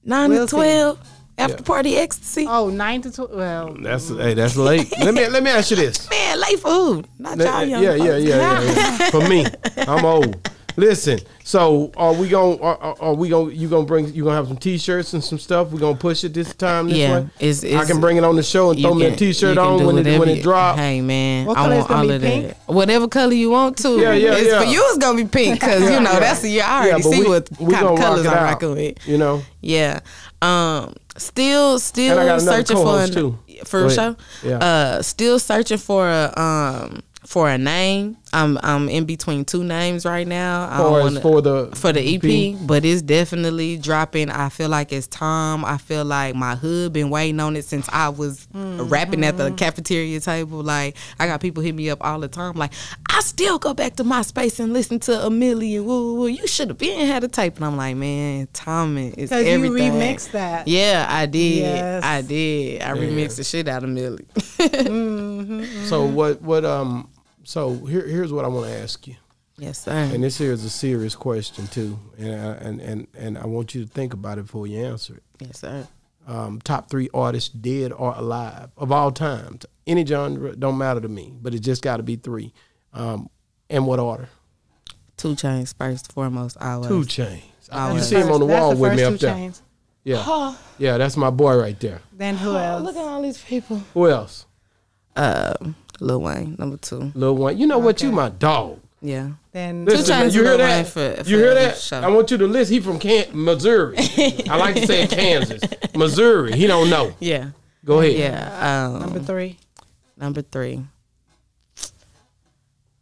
Nine We'll to see. twelve after Yeah. party ecstasy. Oh, nine to twelve. Well, that's hey, that's late. let me let me ask you this. Man, late food. Not y'all Yeah, young yeah, yeah, folks. yeah, yeah. For me, I'm old. Listen, so are we gonna are, are- are we gonna you gonna bring you gonna have some t-shirts and some stuff? We gonna push it this time this Yeah, way. it's- I can bring it on the show and You throw me a can- t-shirt on when it whatever when it drop. Hey man, What I want it's all be, of pink? that. Whatever color you want to. Yeah, yeah, It's yeah. For you, it's gonna be pink because you know that's the year. I already but see we, what we kind of colors I'm out, rocking with. You know, Yeah. Um. Still, still And I got another searching for co-host, too. for a show. Yeah. Uh. Still searching for a um for a name. I'm I'm in between two names right now. I don't for wanna- for the for the EP, but it's definitely dropping. I feel like it's time. I feel like my hood been waiting on it since I was rapping at the mm-hmm. cafeteria table. Like I got people hit me up all the time. Like I still go back to my space and listen to a million. Woo, woo, you should have been had a tape. And I'm like, man, timing is because you everything. remixed that. Yeah, I did. Yes. I did. I remixed the shit out of Milli. Mm-hmm, so mm-hmm. what what um so here here's what I want to ask you. yes, sir. And this here is a serious question too, and I, and and and I want you to think about it before you answer it. yes, sir. Um, top three artists, dead or alive, of all times. Any genre don't matter to me, but it just got to be three. Um, and what order? Two Chainz first, foremost, always. Two Chainz. You see him on the That's wall the with me up two there. chains. Yeah, yeah, that's my boy right there. Then who Oh, else? look at all these people. Who else? Uh, Lil Wayne, number two. Lil Wayne. You know what? You my dog. Yeah. Then Listen, Chainz you and hear that? For- for you hear that? sure. I want you to listen. He from Can- Missouri. I like to say Kansas, Missouri. He don't know. Yeah. Go ahead. Yeah. Um, number three. number three.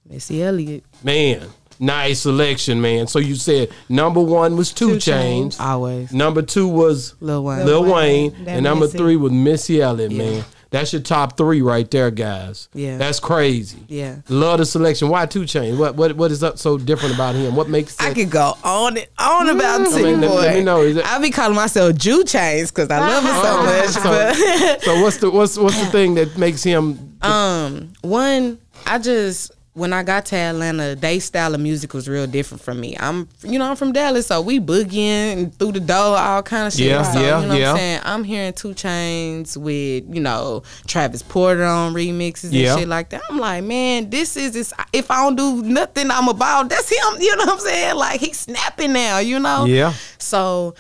Missy Elliott. Man, nice selection, man. So you said number one was Two, Two Chains. Chainz. Always. Number two was Lil Wayne. Lil Lil Wayne, Wayne, and number Missy. three was Missy Elliott, man. That's your top three right there, guys. Yeah. that's crazy. Yeah. love the selection. Why Two Chainz? What what what is up so different about him? What makes I could go on and on about T mean, let- Boy. let me know, it- I be calling myself Jew Chains because I love it so Oh, much. so- so what's the what's what's the thing that makes him? Um, one, I just when I got to Atlanta, they style of music was real different from me. I'm, you know, I'm from Dallas, so we boogieing through the door, all kind of shit. Yeah, so, yeah, you know yeah. What I'm saying I'm hearing Two Chainz with, you know, Travis Porter on remixes and Yeah. shit like that. I'm like, man, this is this. If I don't do nothing, I'm about. That's him. You know what I'm saying? Like he's snapping now. You know. Yeah. So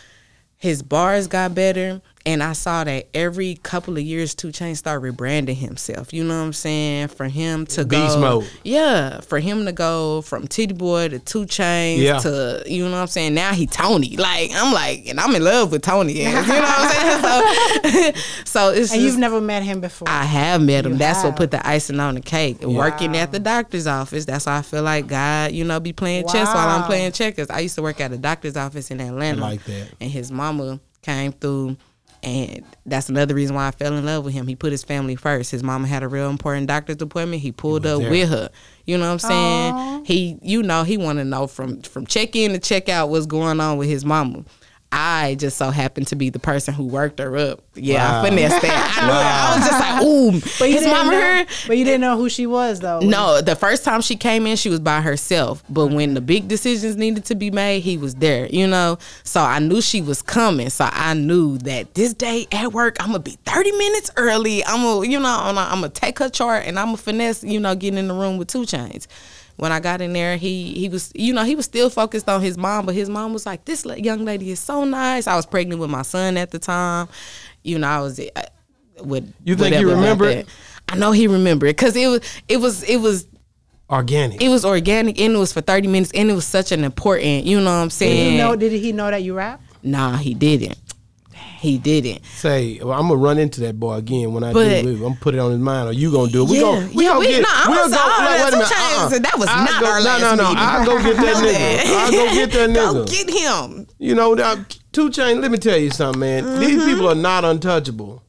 his bars got better. And I saw that every couple of years, Two Chainz started rebranding himself. You know what I'm saying? For him to Beast go, mode. yeah. For him to go from Tity Boi to Two Chainz Yeah. to you know what I'm saying. Now he Tony. Like I'm like, and I'm in love with Tony. You know what I'm saying? So, so it's And just, you've never met him before. I have met him. You that's what put the icing on the cake. Working at the doctor's office. That's why I feel like God, you know, be playing chess while I'm playing checkers. I used to work at a doctor's office in Atlanta. I like that. And his mama came through And that's another reason why I fell in love with him. He put his family first. His mama had a real important doctor's appointment. He pulled was up there. with her. You know what I'm saying? Aw. He, you know, he want to know from from check in to check out what's going on with his mama. I just so happened to be the person who worked her up. Yeah, Wow. I finessed that. I, Wow. I was just like, ooh, But you his didn't mama know, here. But you didn't know who she was though. No, the first time she came in, she was by herself. But when the big decisions needed to be made, he was there, you know? So I knew she was coming. So I knew that this day at work, I'm going to be 30 minutes early. I'm going to, you know, I'm going to take her chart and I'm going to finesse, you know, getting in the room with two Chainz. When I got in there, he he was, you know, he was still focused on his mom, but his mom was like, "This young lady is so nice." I was pregnant with my son at the time, you know. I was uh, with. You think he whatever remembered? happened. I know he remembered because it was it was it was Organic. it was organic and it was for 30 minutes and it was such an important you know what i'm Did saying he know? Did he know that you rap? nah he didn't he didn't Say, well, I'm gonna run into that boy again when I But- do. I'm gonna put it on his mind. Or you gonna do it? We Yeah. gonna, we Yeah, gonna we- get. nah, I'm we'll say, oh, wait a minute. uh-uh. that was I'll not go, our no, last no, no. meeting. I'll go get that nigga. I'll go get that nigga. go get him You know, now, two chain. Let me tell you something, man. Mm-hmm. These people are not untouchable.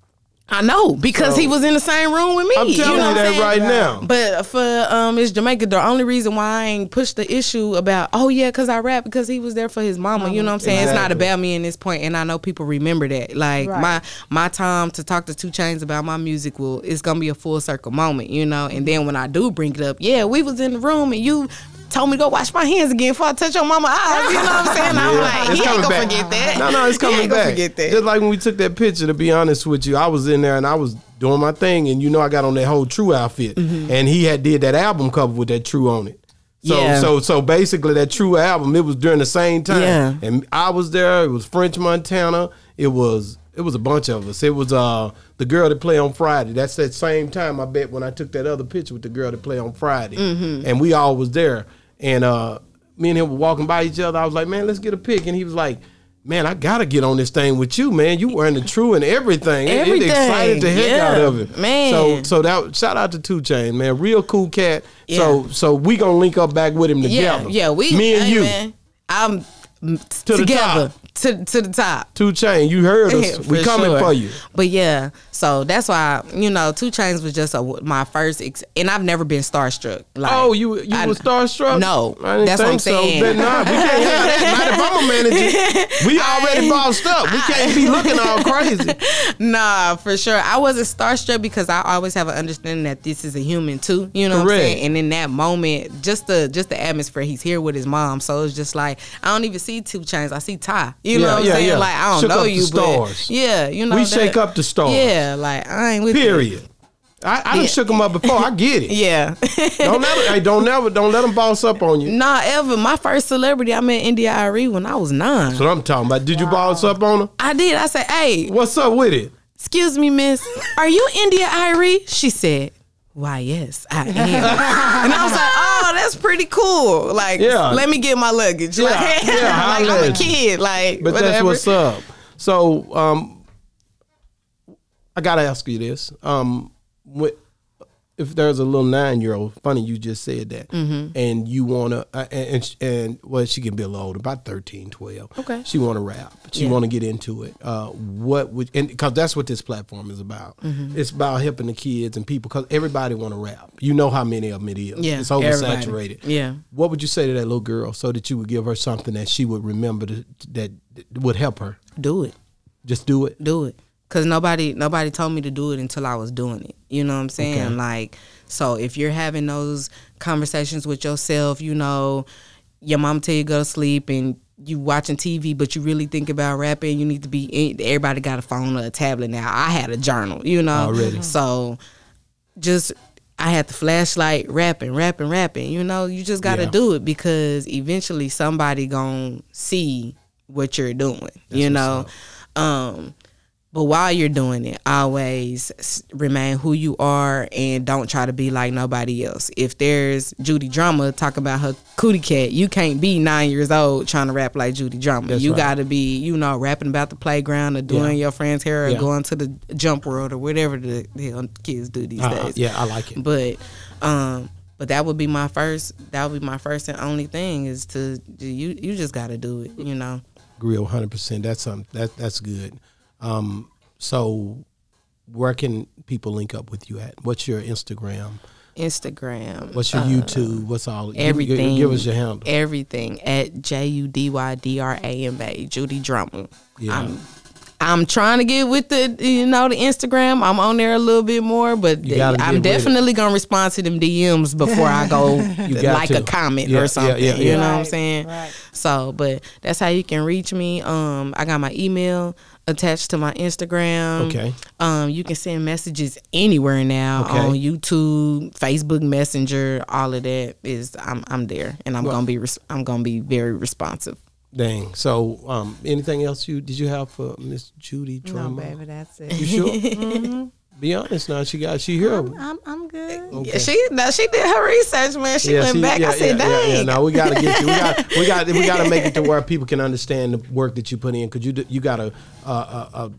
I know because So- he was in the same room with me I'm telling you, know what I'm that saying? right now. But for um, Miss Jamaica, the only reason why I ain't pushed the issue about oh yeah, because I rap because he was there for his mama. You know what I'm saying? It's not about me in this point, and I know people remember that. Like Right. my my time to talk to Two Chainz about my music will it's gonna be a full circle moment, you know. And then when I do bring it up, yeah, we was in the room and you told me to go wash my hands again before I touch your mama eyes. You know what I'm saying? I'm like, it's he ain't gonna back. forget that. No, no, it's He coming ain't gonna back. Forget that. Just like when we took that picture. To be honest with you, I was in there and I was doing my thing, and you know I got on that whole True outfit, and he had did that album cover with that True on it. So, Mm-hmm. Yeah. so, so basically, that True album, it was during the same time, Yeah. and I was there. It was French Montana. It was, it was a bunch of us. It was uh the girl that play on Friday. That's that same time I bet when I took that other picture with the girl that play on Friday, Mm-hmm. and we all was there, and uh me and him were walking by each other. I was like, man, let's get a pic, and he was like. Man, I gotta get on this thing with you, man. You wearing the true and everything. It- It, Everything, excited the heck yeah, out of it, man. So, so that shout out to Two Chain, man. Real cool cat. So, Yeah. so we gonna link up back with him together. yeah, we me and hey, you, man, I'm To the together top. To to the top. Two Chain. You heard us. We coming sure. for you. But yeah, so that's why you know, Two Chainz was just a, my first, ex- and I've never been starstruck. Like, Oh, you you I- was starstruck? No, I that's what I'm saying. So. Nah, we can't have that. Not if I'm a manager. We already bossed up. We can't be looking all crazy. Nah, for sure. I wasn't starstruck because I always have an understanding that this is a human too. You know what I'm saying? And in that moment, just the just the atmosphere, he's here with his mom. So it's just like I don't even see two Chainz. I see Ty. You know Yeah, what I'm yeah, saying? yeah. Like I don't Shook know you, stars. but yeah, you know We that- shake up the stars. Yeah, like I ain't with you. Period. I, I done shook them up before. I get it. Yeah. Don't never, hey, don't never, don't let them boss up on you. Nah, ever. My first celebrity, I met India Arie when I was nine. That's what I'm talking about. Did you boss up on her? I did. I said, "Hey, What's up with it? excuse me, miss. Are you India Arie?" She said, "Why, yes, I am." and I was like, "Oh, that's pretty cool. Like, Yeah. let me get my luggage. Like, yeah, like I'm a kid. Like, But whatever. that's what's up. So, um, I gotta ask you this: um, what, if there's a little nine year old? Funny, you just said that, Mm-hmm. and you wanna, uh, and, and and well, she can be a little older, about 13, 12. Okay. She wanna rap. She Yeah. wanna get into it. Uh, what would? And because that's what this platform is about. Mm-hmm. It's about helping the kids and people because everybody wanna rap. You know how many of them it is. Yeah, it's everybody. oversaturated. Yeah. What would you say to that little girl so that you would give her something that she would remember to, that would help her? do it. Just do it. do it because nobody nobody told me to do it until i was doing it you know what i'm saying Okay. like so if you're having those conversations with yourself you know your mom tell you go to sleep and you watching tv but you really think about rapping you need to be everybody got a phone or a tablet now i had a journal you know Already. so just I had the flashlight rapping, rapping, rapping. You know, you just got to Yeah. do it because eventually somebody gonna see what you're doing. you what's know, um, but while you're doing it, always remain who you are and don't try to be like nobody else. If there's Judy Drama talking about her cootie cat, you can't be nine years old trying to rap like Judy Drama. That's you right. got to be, you know, rapping about the playground or doing Yeah. your friend's hair or Yeah. going to the jump world or whatever the the hell kids do these Uh, days. yeah, I like it. But um but that would be my first that would be my first and only thing is to you you just got to do it, you know. Agree 100. percent That's something that that's good. Um, so where can people link up with you at? What's your Instagram? Instagram. What's your YouTube? What's all? give- give- everything. Give, us your handle. Everything at J U D Y D R A M A. Judy Drama. Yeah. I'm I'm trying to get with the you know the Instagram. I'm on there a little bit more, but You gotta get I'm definitely gonna respond to them DMs before I go got like to. a comment Yeah, yeah, or something. yeah, You yeah. know what I'm saying? right. So, but that's how you can reach me. Um, I got my email attached to my Instagram. Okay. Um, you can send messages anywhere now Okay. on YouTube, Facebook Messenger, all of that is I'm I'm there, and I'm gonna be res- I'm gonna be very responsive. Dang. So, um, anything else you did you have for Miss Judy No, baby, that's it. You sure? Be honest now. She got she here. I'm, I'm good. Okay. Yeah, she now she did her research, man. She went she- back. I said, yeah, "Dang." yeah, yeah. No, we got to get you. We got, we got, we got to make it to where people can understand the work that you put in. Because you, do- you got a, a, a, a,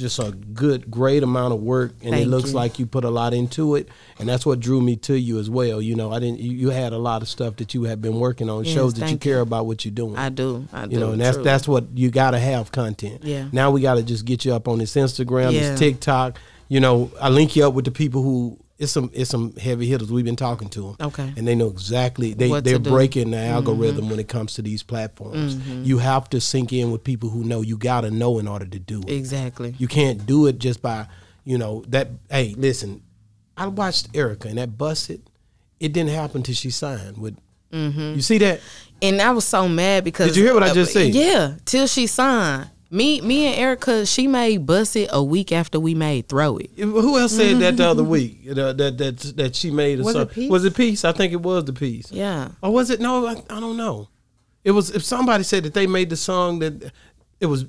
just a good, great amount of work, and it looks you. like you put a lot into it, and that's what drew me to you as well. You know, I didn't. You, you had a lot of stuff that you have been working on. Yes, shows that you thank care about what you're doing. I do. I do. you know, and that's true. that's what you got to have content. Yeah. Now we got to just get you up on this Instagram, Yeah. this TikTok. You know, I link you up with the people who it's some it's some heavy hitters. We've been talking to them. Okay. And they know exactly they What they're to do. Mm-hmm. breaking the algorithm when it comes to these platforms. You have to sink in with people who know. You got to know in order to do it. exactly. You can't do it just by you know that. Hey, listen, I watched Erica and that busted. It didn't happen till she signed with. Mm-hmm. You see that? And I was so mad because Did you hear what I just said? Yeah, till she signed. Me, me and Erica, she made "Bust It" a week after we made "Throw It." Who else said that the other week? Uh, that that that she made a Was song. it Peace? Was it peace? I think it was the piece. Yeah, Or was it? No, I, I don't know. It was. If somebody said that they made the song that it was,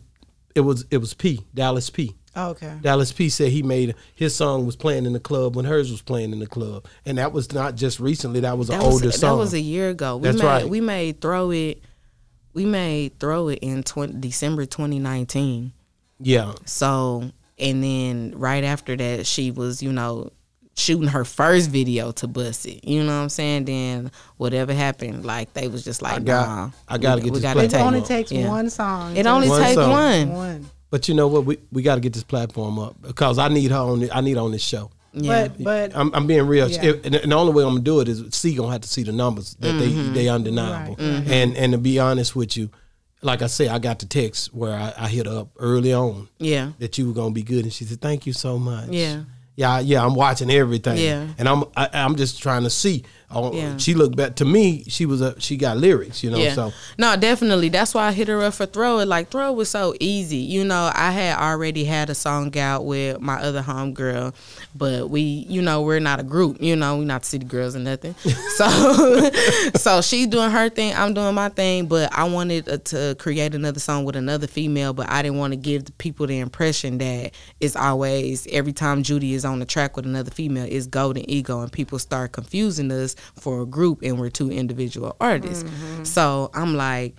it was it was P Dallas P. Oh, okay. Dallas P said he made his song was playing in the club when hers was playing in the club, and that was not just recently. That was an was older song. that was a year ago. We That's made right. we made "Throw It." We made "Throw It" in 20, December 2019. yeah, So, and then right after that, she was, you know, shooting her first video to bust it. You know what I'm saying? Then whatever happened, like they was just like, I got- nah, I gotta we- get we this gotta It platform take- only up. takes Yeah. one song. It only One take one. one. but you know what? We we got to get this platform up because I need her on. The, I need her on this show. Yeah. But but I'm, I'm being real, Yeah. It- and, and the only way I'm gonna do it is C gonna have to see the numbers that Mm-hmm. they they undeniable. Right. And and to be honest with you, like I say, I got the text where I, I hit up early on yeah. that you were gonna be good, and she said, "Thank you so much." Yeah. yeah, yeah. I'm watching everything. Yeah. and I'm I, I'm just trying to see. Oh, Yeah. she looked back to me. She was a she got lyrics, you know. Yeah. So No, definitely. That's why I hit her up for throw it. Like throw was so easy. You know, I had already had a song out with my other homegirl, but we, you know, we're not a group. You know, we're not city girls or nothing. So, so she doing her thing, I'm doing my thing. But I wanted uh, to create another song with another female, but I didn't want to give the people the impression that it's always every time Judy is on the track with another female, it's golden ego, and people start confusing us for a group, and we're two individual artists. Mm-hmm. So I'm like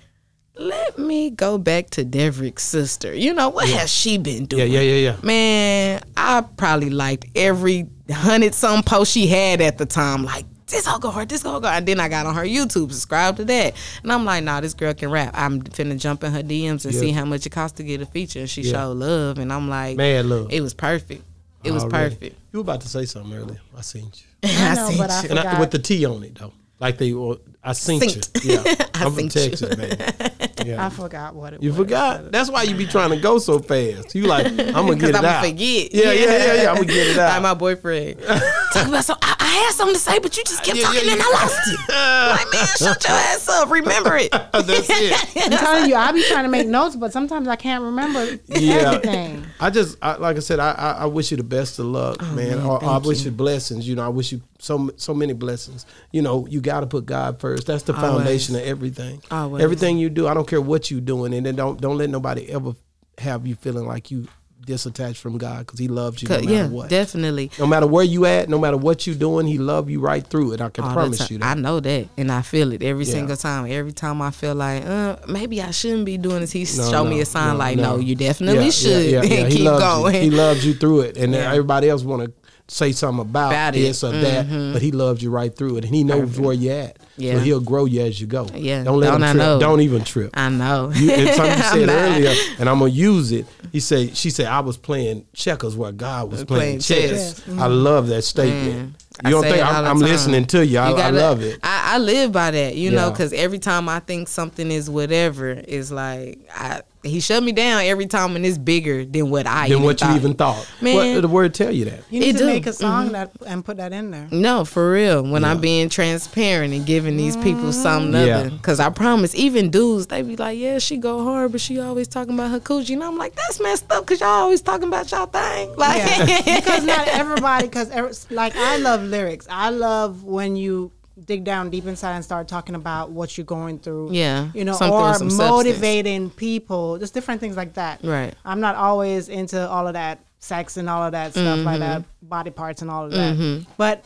let me go back to Devrick's sister. You know, what has she been doing? yeah, yeah, yeah. yeah. Man, I probably liked every hundred some post she had at the time. Like, this all go hard, this all go hard. And then I got on her YouTube, subscribe to that. And I'm like, nah, this girl can rap. I'm finna jump in her DMs and Yeah. see how much it costs to get a feature. And she Yeah. showed love. And I'm like, Mad love. it was perfect. It was Already. perfect. You were about to say something earlier. I seen you. I know, seen but I And I, with the T on it though. Like they, or, I seen you. Yeah, I I'm from synced you. Texas, man. Yeah. I forgot what it You was. You forgot. That's why you be trying to go so fast. You like, I'm gonna get it I'ma out. forget. Yeah, yeah, yeah, yeah. I'm gonna get it out. Like my boyfriend. Talk about so I, I had something to say, but you just kept Yeah, yeah, talking yeah. and I lost it. like, man, shut your ass up. Remember it. That's it. I'm telling you, I be trying to make notes, but sometimes I can't remember Yeah. everything. I just, I, like I said, I, I, I wish you the best of luck, man. Oh, man, Or, or I wish you blessings. You know, I wish you so so many blessings. You know, you got to put God first. That's the Always. foundation of everything. Always. Everything you do, I don't care what you're doing, and then don't don't let nobody ever have you feeling like you disattached from God because He loves you no matter yeah, what. definitely. no matter where you at, no matter what you doing, He love you right through it. I can All promise you I know that, and I feel it every Yeah. single time. Every time I feel like, uh, maybe I shouldn't be doing this, he No, show me a sign no, like, no. no, you definitely Yeah, should, and He keep loves going. You. He loves you through it, and everybody else want to say something about, About it. this or that, Mhm. but he loves you right through it, and he knows where you at. Yeah. So he'll grow you as you go. Yeah. Don't let Don't him I trip. know. Don't even trip. I know. You, and something you I'm said earlier, and I'm gonna use it. He said, "She said I was playing checkers where God was playing, Playing chess." chess. I mm-hmm. love that statement. I You don't think I'm, I'm listening to you? I, You gotta- love it. I, I live by that, you know, because every time I think something is whatever, it's like I, he shut me down every time, and it's bigger than what I Than even what thought. you even thought. Man. What the word tell you that? You need It to do. make a song Mm-hmm. that and put that in there. No, for real. When Yeah. I'm being transparent and giving these people something Yeah. other, because I promise, even dudes, they be like, "Yeah, she go hard, but she always talking about her coochie," and I'm like, "That's messed up," because y'all always talking about y'all thing. Like, Yeah. because not everybody. Because like I love lyrics. I love when you dig down deep inside and start talking about what you're going through. Yeah, you know, or some substance. motivating people. Just different things like that. Right. I'm not always into all of that sex and all of that stuff like mm-hmm. that, body parts and all of that. Mm-hmm. But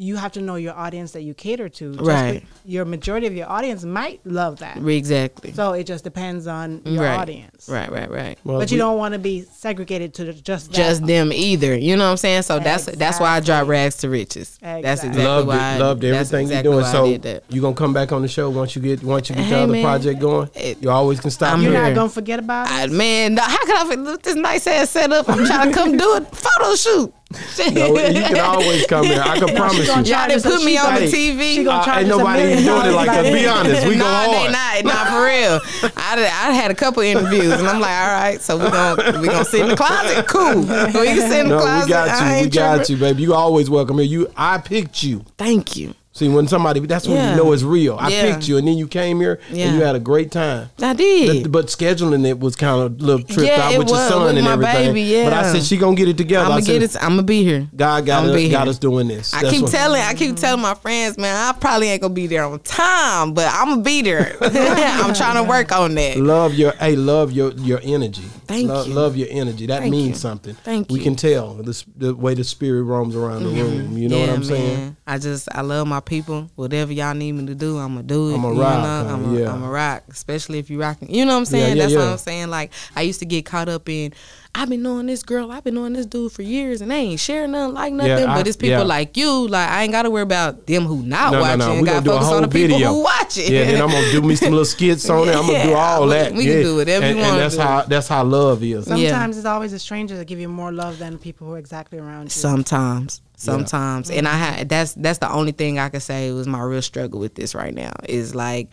you have to know your audience that you cater to. Just Right. your majority of your audience might love that. exactly. So it just depends on your right. audience. Right, right, right. Well, But you we- don't want to be segregated to just that. just them either. You know what I'm saying? So that's that's why I drop rags to riches. That's Exactly. exactly loved why it. I, loved that's everything exactly you're doing. So did that. you gonna come back on the show once you get once you get Hey, your other man. project going. It- you always can stop. You're here. not gonna forget about I, it. man, no, how can I forget this nice ass setup? I'm trying to come do a photo shoot. No, you can always come here. I can promise you. try Y'all done So put me she on the TV. she gonna Uh, ain't nobody doing it dollars like that. Be honest, we go nah, hard. they not. Not for real. I, done- I had a couple interviews, and I'm like, all right, so we gonna we gonna sit in the closet. Cool. We can sit in the No, closet. we got you. We ain't got tripping. you, baby. You always welcome here. You, I picked you. Thank you. See, when somebody, that's when Yeah. you know it's real. I Yeah. picked you, and then you came here, Yeah. and you had a great time. I did. But, but scheduling it was kind of a little tripped Yeah, out it with your son with and my everything. baby, But I said she gonna get it together. I'm gonna said, get it. I'm gonna be here. God got, us, be got here. us doing this. I That's keep what- telling, I keep telling my friends, man, I probably ain't gonna be there on time, but I'm gonna be there. I'm trying to work on that. Love your hey, love your your energy. Thank love, you. Love your energy. That Thank means you. something. Thank we you. We can tell the, the way the spirit roams around the mm-hmm. room. You know what I'm saying? I just I love my people. Whatever y'all need me to do, I'm gonna do it. I'ma you rock, know? I'm a, Yeah. I'm a rock, especially if you're rocking. You know what I'm saying? yeah, That's yeah. what I'm saying. Like I used to get caught up in. I've been knowing this girl. I've been knowing this dude for years, and they ain't sharing nothing like nothing. Yeah, I- but it's people yeah. like you. Like I ain't got to worry about them who not No, no, watching. no. and We got gonna do a focus whole on the people video. who watch it. Yeah, then I'm gonna do me some little skits on it. I'm gonna do all we- that. we can do whatever you and, wanna And that's do. how that's how love is. Sometimes it's always a stranger that give you more love than people who are exactly around you. Sometimes, sometimes, and I had that's that's the only thing I could say was my real struggle with this right now is like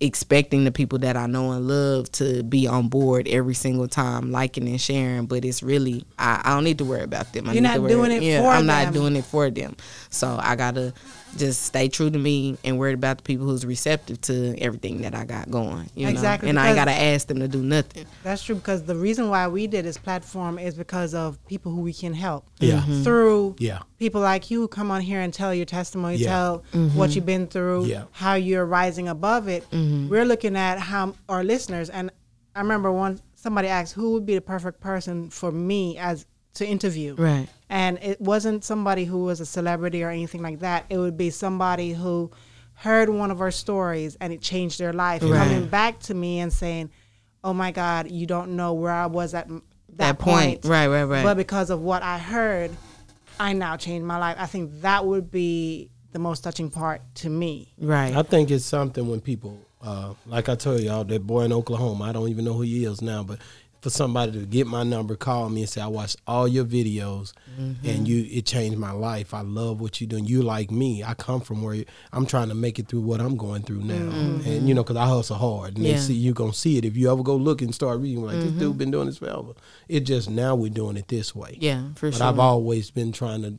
expecting the people that I know and love to be on board every single time, liking and sharing. But it's really I, I don't need to worry about them. I You're not doing it yeah, I'm them. not doing it for them. So I gotta just stay true to me and worried about the people who's receptive to everything that I got going. You Exactly, know? and I ain't gotta ask them to do nothing. That's true because the reason why we did this platform is because of people who we can help. Yeah. Mm-hmm. Through Yeah. people like you who come on here and tell your testimony, Yeah. tell Mm-hmm. what you've been through, Yeah. how you're rising above it. We're looking at how our listeners and I remember one somebody asked who would be the perfect person for me as to interview. Right. And it wasn't somebody who was a celebrity or anything like that. It would be somebody who heard one of our stories and it changed their life, Right. coming back to me and saying, "Oh my God, you don't know where I was at m- that, That point. Right, right, right. But because of what I heard, I now changed my life. I think that would be the most touching part to me. Right. I think it's something when people, uh, like I told y'all, that boy in Oklahoma, I don't even know who he is now, but for somebody to get my number, call me and say, I watched all your videos Mm-hmm. and you it changed my life. I love what you're doing. You like me. I come from where you, I'm trying to make it through what I'm going through now. And, you know, because I hustle hard. And they Mm-hmm. See, you're going to see it. If you ever go look and start reading, like, this Mm-hmm. dude been doing this forever. It just, now we're doing it this way. yeah, for But sure. I've always been trying to,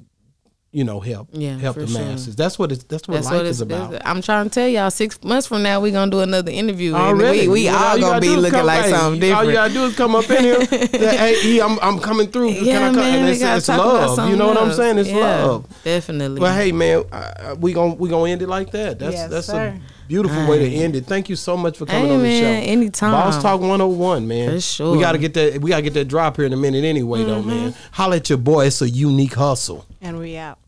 you know, help Yeah, help for the sure. masses. That's what it's that's what That's life what is about. about. I'm trying to tell y'all. Six months from now, we're gonna do another interview. and Already, we, we You know, all you gonna gotta be do is looking come- like hey, something different. All you gotta do is come up in here. say, hey, E, I'm I'm coming through. Can yeah, I come? man, And we it's, gotta it's talk about love. You something know what I'm saying? It's Yeah, love. Definitely. But hey, man, uh, we gonna we gonna end it like that. That's Yes, that's sir. a beautiful way to end it. Thank you so much for coming Hey, on the man, show. anytime. Boss Talk 101, man. For sure. We gotta get that. We gotta get that drop here in a minute anyway, though, mm-hmm. man. Holla at your boy. It's a unique hustle. And we out.